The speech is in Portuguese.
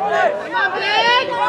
Vamos! yeah!